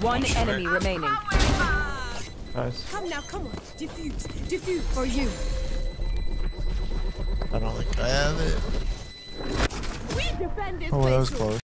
One enemy remaining. Nice. Come now, come on. Diffuse. Diffuse for you. I don't think I have it. We defend this Oh, that was close.